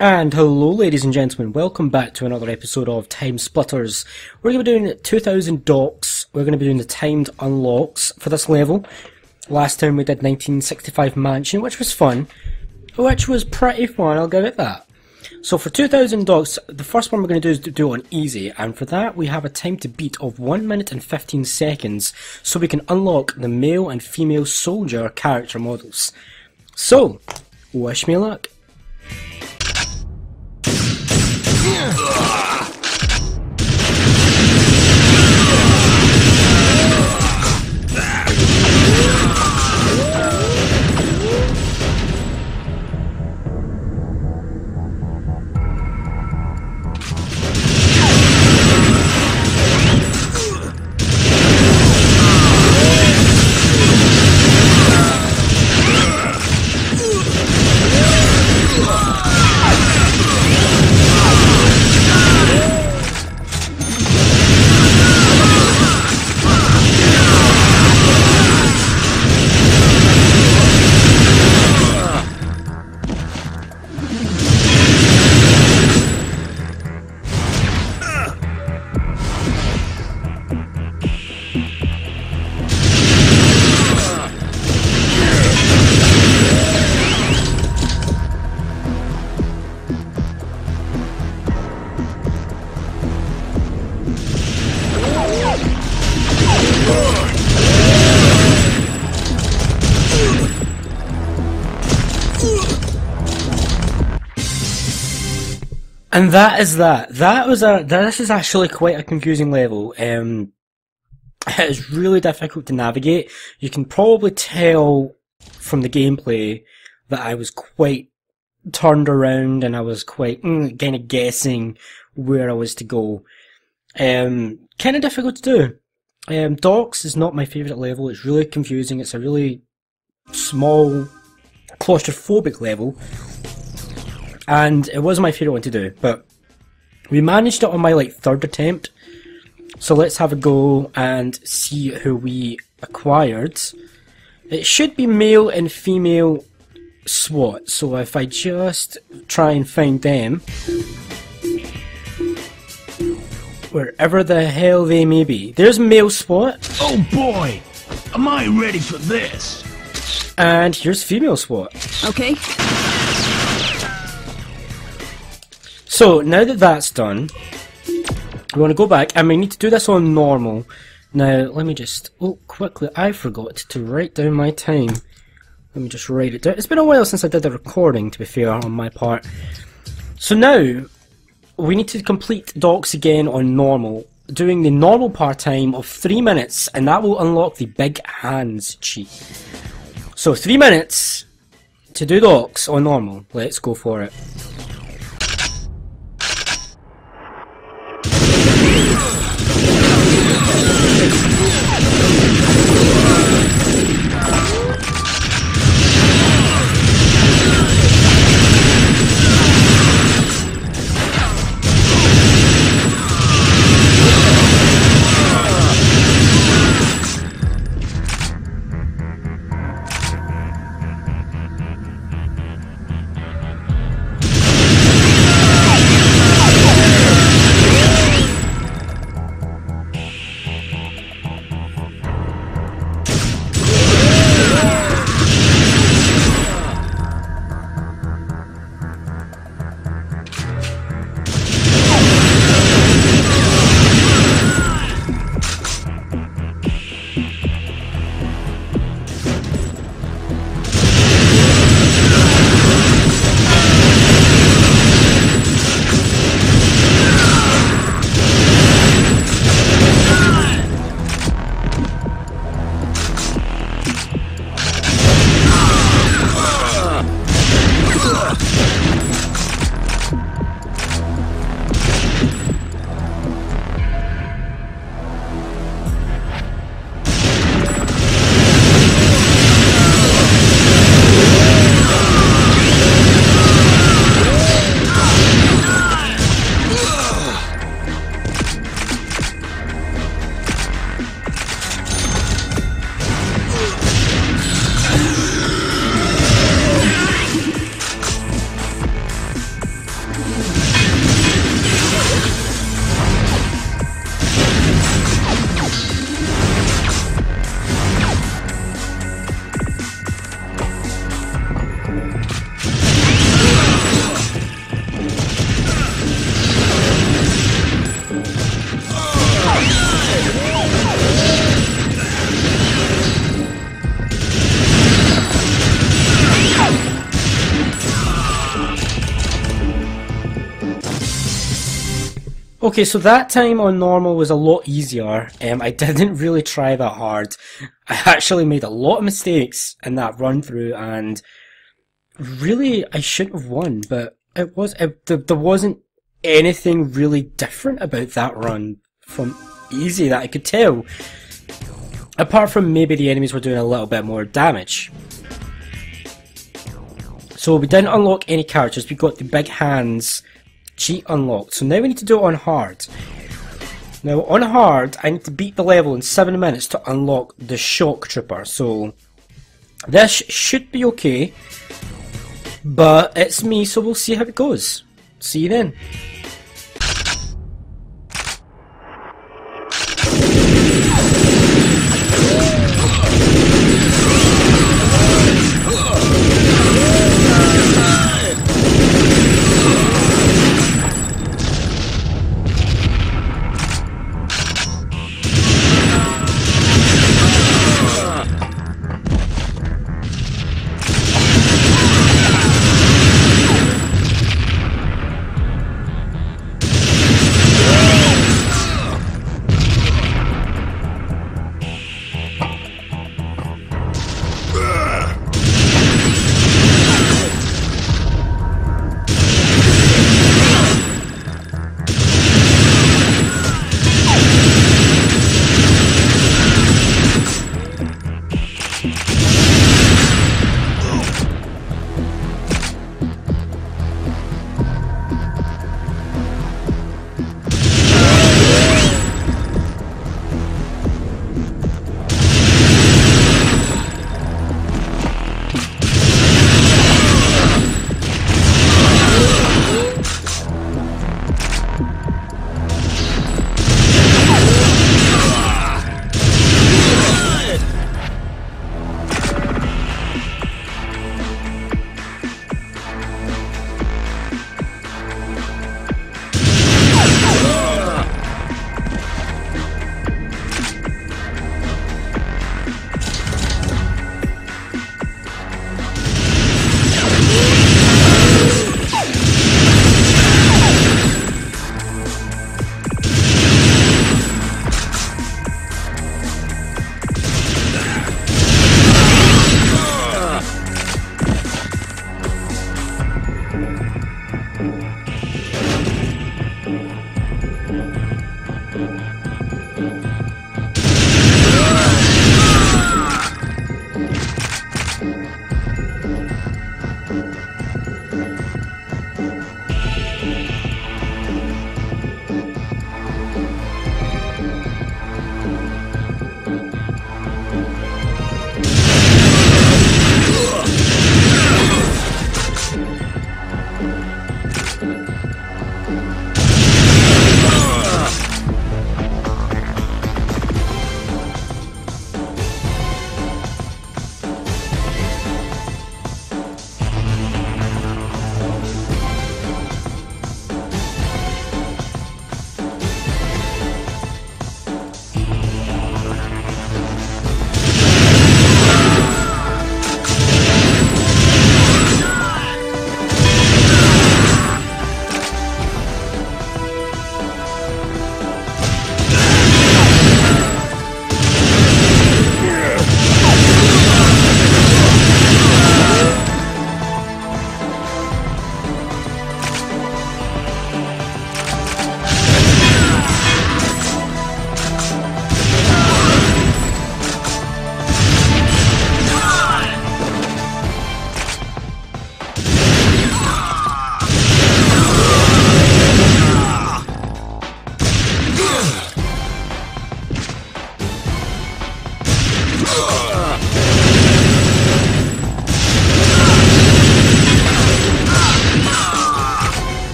And hello, ladies and gentlemen. Welcome back to another episode of TimeSplitters. We're going to be doing 2000 docks. We're going to be doing the timed unlocks for this level. Last time we did 1965 Mansion, which was fun. Which was pretty fun, I'll give it that. So for 2000 docks, the first one we're going to do is do it on easy, and for that we have a time to beat of 1 minute and 15 seconds, so we can unlock the male and female soldier character models. So, wish me luck. And that is that. That was a. This is actually quite a confusing level. Um, it is really difficult to navigate. You can probably tell from the gameplay that I was quite turned around and I was quite mm, kind of guessing where I was to go. Um, kind of difficult to do. Um, Docks is not my favourite level. It's really confusing. It's a really small, claustrophobic level and it was my favourite one to do, but we managed it on my like third attempt. So let's have a go and see who we acquired. It should be male and female SWAT, so if I just try and find them, wherever the hell they may be. There's male SWAT. Oh boy, am I ready for this? And here's female SWAT. Okay. So, now that that's done, we want to go back, and we need to do this on normal. Now, let me just, oh, quickly, I forgot to write down my time. Let me just write it down. It's been a while since I did the recording, to be fair, on my part. So now, we need to complete docks again on normal, doing the normal part time of 3 minutes, and that will unlock the big hands cheat. So, 3 minutes to do docks on normal. Let's go for it. Okay, so that time on normal was a lot easier. Um, I didn't really try that hard. I actually made a lot of mistakes in that run through, and really, I shouldn't have won. But it was it, there wasn't anything really different about that run from easy that I could tell. Apart from maybe the enemies were doing a little bit more damage. So we didn't unlock any characters, we got the big hands cheat unlocked. So now we need to do it on hard. Now on hard, I need to beat the level in 7 minutes to unlock the shock trooper. So this should be okay. But it's me, so we'll see how it goes. See you then.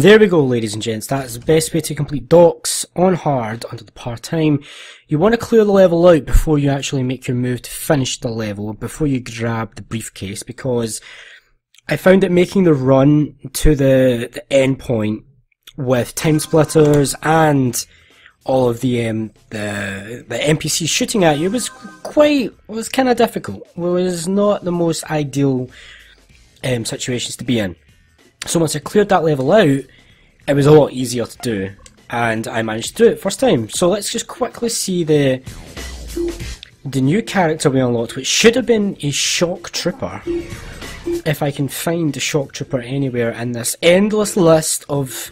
And there we go, ladies and gents. That is the best way to complete docks on hard under the part-time. You want to clear the level out before you actually make your move to finish the level, before you grab the briefcase, because I found that making the run to the, the end point with time splitters and all of the um, the the NPCs shooting at you was quite was kind of difficult. It was not the most ideal um, situations to be in. So once I cleared that level out, it was a lot easier to do, and I managed to do it first time. So let's just quickly see the the new character we unlocked, which should have been a shock trooper. If I can find the shock trooper anywhere in this endless list of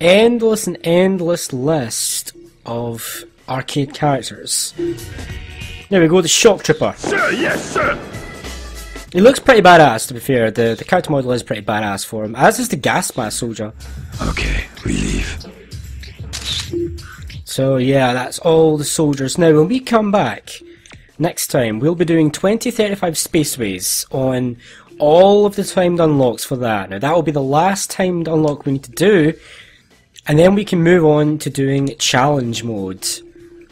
endless and endless list of arcade characters. There we go, the shock trooper. Sir, yes, sir! He looks pretty badass, to be fair. The the character model is pretty badass for him, as is the gas mask soldier. Okay, we leave. So yeah, that's all the soldiers. Now, when we come back next time, we'll be doing 2035 Spaceways on all of the timed unlocks for that. Now, that will be the last timed unlock we need to do, and then we can move on to doing challenge mode.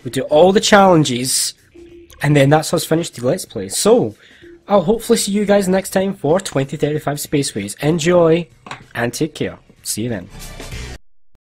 We do all the challenges, and then that's us finished the Let's Play. So, I'll hopefully see you guys next time for 2035 Spaceways. Enjoy, and take care. See you then.